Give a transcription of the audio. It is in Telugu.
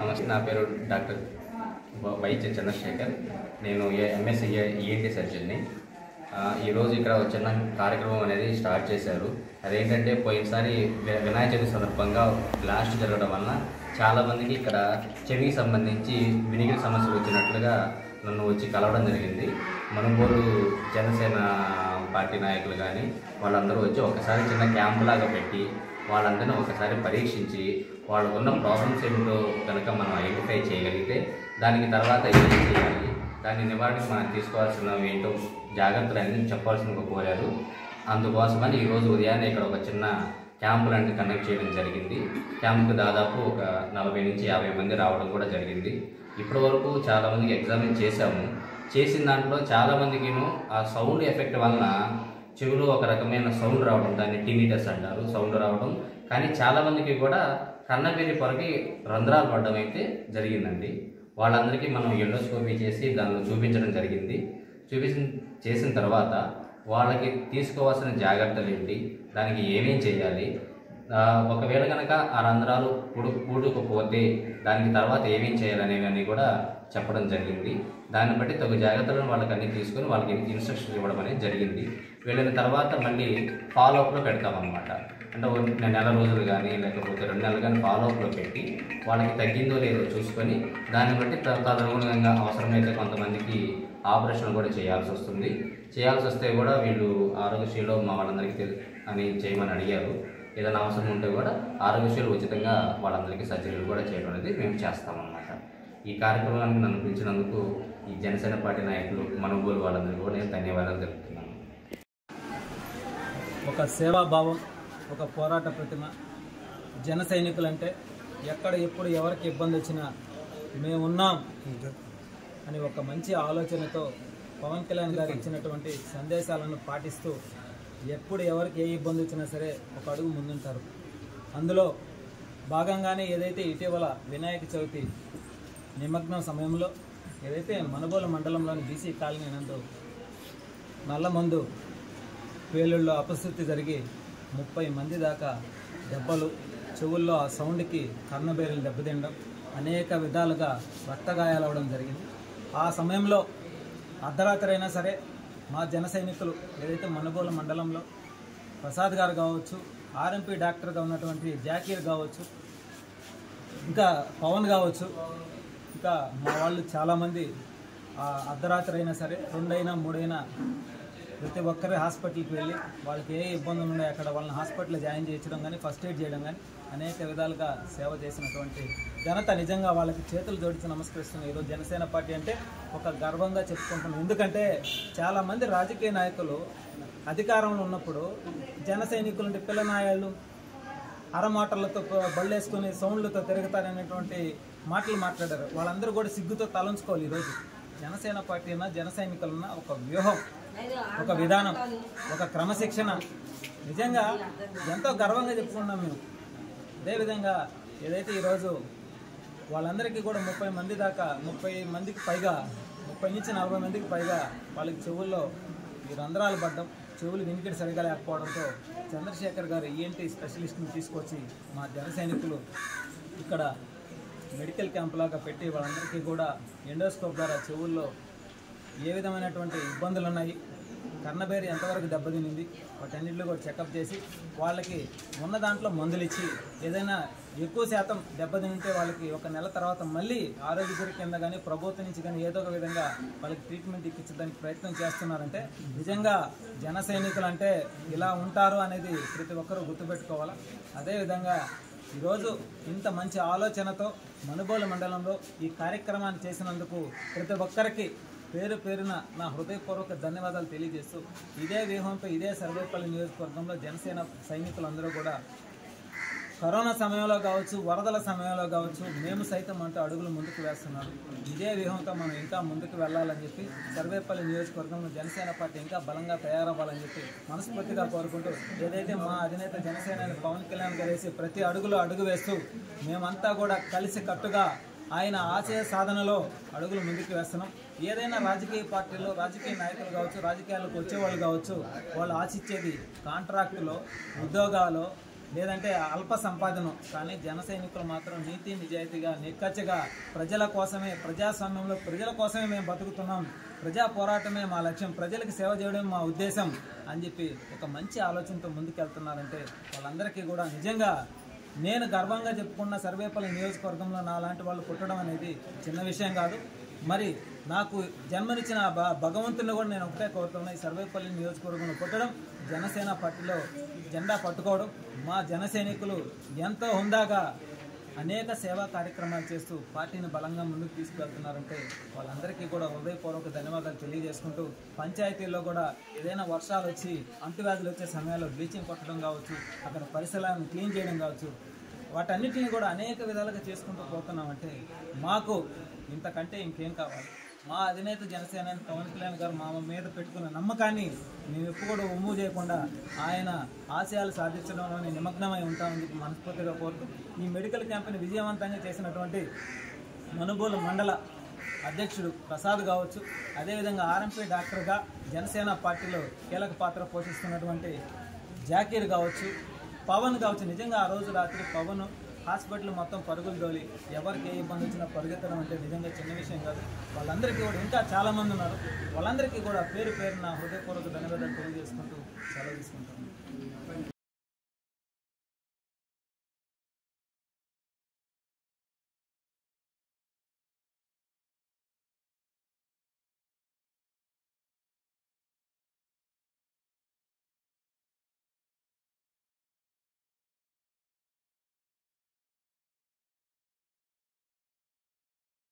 నమస్తే నా పేరు డాక్టర్ వ- వైద్య చంద్రశేఖర్. నేను ఎంఎస్ ఈఎన్టీ సర్జన్ని ఆ, ఈరోజు ఇక్కడ చిన్న కార్యక్రమం అనేది స్టార్ట్ చేశారు. అదేంటంటే పోయినసారి వినాయక చవితి సందర్భంగా బ్లాస్ట్ జరగడం వలన చాలామందికి ఇక్కడ చెవికి సంబంధించి వినికిడి సమస్యలు వచ్చినట్లుగా నన్ను వచ్చి కలవడం జరిగింది. మనుగోలు జనసేన పార్టీ నాయకులు కానీ వాళ్ళందరూ వచ్చి ఒకసారి చిన్న క్యాంప్ లాగా పెట్టి వాళ్ళందరినీ ఒకసారి పరీక్షించి వాళ్ళకున్న ప్రాబ్లమ్స్ ఏమిటో కనుక మనం ఐడెంటిఫై చేయగలిగితే దానికి తర్వాత ఏం చేయాలి? దాన్ని నివారణకు మనం తీసుకోవాల్సిన ఏంటో జాగ్రత్తలు అన్నీ చెప్పాల్సిన కోరారు. అందుకోసమని ఈరోజు ఉదయాన్నే ఇక్కడ ఒక చిన్న క్యాంపు లాంటిది కండక్ట్ చేయడం జరిగింది. క్యాంపుకి దాదాపు ఒక నలభై నుంచి యాభై మంది రావడం కూడా జరిగింది. ఇప్పటి వరకు చాలామందికి ఎగ్జామిన్ చేశాము. చేసిన దాంట్లో చాలామందికిను ఆ సౌండ్ ఎఫెక్ట్ వలన చెవిలో ఒక రకమైన సౌండ్ రావడం దాన్ని టినిటస్ అంటారు సౌండ్ రావడం. కానీ చాలామందికి కూడా కన్నబెరి పొరకి రంధ్రాలు పడడం అయితే జరిగిందండి. వాళ్ళందరికీ మనం ఎండోస్కోపీ చేసి దానిలో చూపించడం జరిగింది. చూపించిన చేసిన తర్వాత వాళ్ళకి తీసుకోవాల్సిన జాగ్రత్తలు ఏంటి దానికి ఏమేం చేయాలి? ఒకవేళ కనుక ఆ రంధ్రాలు పుడు పూడుకుపోతే దానికి తర్వాత ఏమేం చేయాలనేవన్నీ కూడా చెప్పడం జరిగింది. దాన్ని బట్టి తగు జాగ్రత్తలను వాళ్ళకి అన్ని తీసుకొని వాళ్ళకి ఇన్స్ట్రక్షన్స్ ఇవ్వడం అనేది జరిగింది. వెళ్ళిన తర్వాత మళ్ళీ ఫాలోఅప్లో పెడతామన్నమాట. అంటే నెల రోజులు కానీ లేకపోతే రెండు నెలలు కానీ ఫాలోఅప్లో పెట్టి వాళ్ళకి తగ్గిందో లేదో చూసుకొని దాన్ని బట్టి తదనుగుణంగా అవసరమైతే కొంతమందికి ఆపరేషన్ కూడా చేయాల్సి వస్తుంది. చేయాల్సి వస్తే కూడా వీళ్ళు ఆరోగ్యశ్రీలో మా వాళ్ళందరికీ తెలు అని చేయమని అడిగారు. ఏదైనా అవసరం ఉంటే కూడా ఆరోగ్యశ్రీలు ఉచితంగా వాళ్ళందరికీ సర్జరీలు కూడా చేయడం అనేది మేము చేస్తామన్నమాట. ఈ కార్యక్రమానికి నన్ను పిలిచినందుకు ఈ జనసేన పార్టీ నాయకులు మనుగోలు వాళ్ళందరికీ కూడా నేను ధన్యవాదాలు తెలుపుతున్నాను. ఒక సేవాభావం ఒక పోరాట ప్రతిమ. జన సైనికులంటే ఎక్కడ ఎప్పుడు ఎవరికి ఇబ్బంది వచ్చినా మేమున్నాం అని ఒక మంచి ఆలోచనతో పవన్ కళ్యాణ్ గారు ఇచ్చినటువంటి సందేశాలను పాటిస్తూ ఎప్పుడు ఎవరికి ఏ ఇబ్బంది వచ్చినా సరే ఒక అడుగు ముందుంటారు. అందులో భాగంగానే ఏదైతే ఇటీవల వినాయక చవితి నిమగ్నం సమయంలో ఏదైతే మనుగోలు మండలంలోని బీసీ కాలనీ నందు నల్లమందు పేలుళ్ళలో అపశృతి జరిగి ముప్పై మంది దాకా దెబ్బలు చెవుల్లో ఆ సౌండ్కి కర్ణబేరులు దెబ్బతినడం అనేక విధాలుగా రక్తగాయాలు జరిగింది. ఆ సమయంలో అర్ధరాత్రి అయినా సరే మా జన సైనికులు ఏదైతే మనుగోలు మండలంలో ప్రసాద్ గారు కావచ్చు ఆర్ఎంపీ డాక్టర్గా ఉన్నటువంటి జాకీర్ కావచ్చు ఇంకా పవన్ కావచ్చు ఇంకా మా వాళ్ళు చాలామంది అర్ధరాత్రి అయినా సరే రెండైనా మూడైనా ప్రతి ఒక్కరి హాస్పిటల్కి వెళ్ళి వాళ్ళకి ఏ ఇబ్బందులు ఉన్నాయో అక్కడ వాళ్ళని హాస్పిటల్లో జాయిన్ చేయించడం కానీ ఫస్ట్ ఎయిడ్ చేయడం కానీ అనేక విధాలుగా సేవ చేసినటువంటి జనత నిజంగా వాళ్ళకి చేతులు జోడించి నమస్కరిస్తున్నాం ఈరోజు జనసేన పార్టీ అంటే ఒక గర్వంగా చెప్పుకుంటున్నాం. ఎందుకంటే చాలామంది రాజకీయ నాయకులు అధికారంలో ఉన్నప్పుడు జన సైనికులు అంటే పిల్ల నాయాళ్ళు అరమాటలతో బళ్ళేసుకుని సౌండ్లతో తిరుగుతారనేటువంటి మాటలు మాట్లాడారు. వాళ్ళందరూ కూడా సిగ్గుతో తలంచుకోవాలి ఈరోజు జనసేన పార్టీ అన్న జన సైనికులన్న ఒక వ్యూహం ఒక విధానం ఒక క్రమశిక్షణ. నిజంగా ఎంతో గర్వంగా చెప్పుకున్నాం మేము. అదేవిధంగా ఏదైతే ఈరోజు వాళ్ళందరికీ కూడా ముప్పై మంది దాకా ముప్పై మందికి పైగా ముప్పై నుంచి నలభై మందికి పైగా వాళ్ళకి చెవుల్లో ఈ రంధ్రాలు పడ్డం చెవులు వినికిడి సరిగా లేకపోవడంతో చంద్రశేఖర్ గారు ఈఎన్టీ స్పెషలిస్ట్ని తీసుకొచ్చి మా జన సైనికులు ఇక్కడ మెడికల్ క్యాంప్ లాగా పెట్టి వాళ్ళందరికీ కూడా ఎండోస్కోప్ ద్వారా చెవుల్లో ఏ విధమైనటువంటి ఇబ్బందులు ఉన్నాయి? కన్నబేరి ఎంతవరకు దెబ్బతినింది? వాటన్నింటిలో కూడా చెకప్ చేసి వాళ్ళకి ఉన్న దాంట్లో మందులు ఇచ్చి ఏదైనా ఎక్కువ శాతం దెబ్బతింటే వాళ్ళకి ఒక నెల తర్వాత మళ్ళీ ఆరోగ్యశ్రీ కింద కానీ ప్రభుత్వం నుంచి కానీ ఏదో ఒక విధంగా వాళ్ళకి ట్రీట్మెంట్ ఇప్పించడానికి ప్రయత్నం చేస్తున్నారంటే నిజంగా జన సైనికులు అంటే ఇలా ఉంటారు అనేది ప్రతి ఒక్కరూ గుర్తుపెట్టుకోవాలి? అదేవిధంగా ఈరోజు ఇంత మంచి ఆలోచనతో మనుబోలు మండలంలో ఈ కార్యక్రమాన్ని చేసినందుకు ప్రతి ఒక్కరికి పేరు పేరున నా హృదయపూర్వక ధన్యవాదాలు తెలియజేస్తూ ఇదే వ్యూహంతో ఇదే సర్వేపల్లి నియోజకవర్గంలో జనసేన సైనికులందరూ కూడా కరోనా సమయంలో కావచ్చు వరదల సమయంలో కావచ్చు మేము సైతం అంటూ అడుగులు ముందుకు వేస్తున్నాం. ఇదే వ్యూహంతో మనం ఇంకా ముందుకు వెళ్ళాలని చెప్పి సర్వేపల్లి నియోజకవర్గంలో జనసేన పార్టీ ఇంకా బలంగా తయారవ్వాలని చెప్పి మనస్ఫూర్తిగా కోరుకుంటూ ఏదైతే మా అధినేత జనసేన పవన్ కళ్యాణ్ గారు వేసి ప్రతి అడుగులో అడుగు వేస్తూ మేమంతా కూడా కలిసి కట్టుగా ఆయన ఆశయ సాధనలో అడుగులు ముందుకు వేస్తున్నాం. ఏదైనా రాజకీయ పార్టీలో రాజకీయ నాయకులు కావచ్చు రాజకీయాలకు వచ్చేవాళ్ళు కావచ్చు వాళ్ళు ఆశించేది కాంట్రాక్టులో ఉద్యోగాలు లేదంటే అల్ప సంపాదన. కానీ జన సైనికులు మాత్రం నీతి నిజాయితీగా నిక్కచ్చగా ప్రజల కోసమే ప్రజాస్వామ్యంలో ప్రజల కోసమే మేము బతుకుతున్నాం. ప్రజా పోరాటమే మా లక్ష్యం. ప్రజలకు సేవ చేయడం మా ఉద్దేశం అని చెప్పి ఒక మంచి ఆలోచనతో ముందుకెళ్తున్నారంటే వాళ్ళందరికీ కూడా నిజంగా నేను గర్వంగా చెప్పుకున్న సర్వేపల్లి నియోజకవర్గంలో నాలాంటి వాళ్ళు పుట్టడం అనేది చిన్న విషయం కాదు. మరి నాకు జన్మనిచ్చిన భ- భగవంతుని కూడా నేను ఒకటే కోరుతున్నా ఈ సర్వేపల్లి నియోజకవర్గంలో పుట్టడం జనసేన పార్టీలో జెండా పట్టుకోవడం మా జన సైనికులు ఎంతో హుందాగా అనేక సేవా కార్యక్రమాలు చేస్తూ పార్టీని బలంగా ముందుకు తీసుకువెళ్తున్నారంటే వాళ్ళందరికీ కూడా హృదయపూర్వక ధన్యవాదాలు తెలియజేసుకుంటూ పంచాయతీల్లో కూడా ఏదైనా వర్షాలు వచ్చి అంటువ్యాధులు వచ్చే సమయాల్లో బ్లీచింగ్ కొట్టడం కావచ్చు అక్కడ పరిసరాలను క్లీన్ చేయడం కావచ్చు వాటన్నిటిని కూడా అనేక విధాలుగా చేసుకుంటూ పోతున్నామంటే మాకు ఇంతకంటే ఇంకేం కావాలి? మా అధినేత జనసేన పవన్ కళ్యాణ్ గారు మా మీద పెట్టుకున్న నమ్మకాన్ని మేము ఎప్పుడు కూడా ఉమ్ము చేయకుండా ఆయన ఆశయాలు సాధించడంలోనే నిమగ్నమై ఉంటామని చెప్పి మనస్ఫూర్తిగా కోరుతూ ఈ మెడికల్ క్యాంప్ని విజయవంతంగా చేసినటువంటి మనుగోలు మండల అధ్యక్షుడు ప్రసాద్ కావచ్చు. అదేవిధంగా ఆర్ఎంపీ డాక్టర్గా జనసేన పార్టీలో కీలక పాత్ర పోషిస్తున్నటువంటి జాకీర్ కావచ్చు పవన్ కావచ్చు. నిజంగా ఆ రోజు రాత్రి పవన్ హాస్పిటల్ మొత్తం పరుగులు తోలి ఎవరికి ఏ ఇబ్బంది వచ్చినా పరుగెత్తడం అంటే నిజంగా చిన్న విషయం కాదు. వాళ్ళందరికీ కూడా ఇంకా చాలామంది ఉన్నారు. వాళ్ళందరికీ కూడా పేరు పేరున హృదయపూర్వక ధన్యవాదాలు తెలియజేసుకుంటూ సెలవు తీసుకుంటాను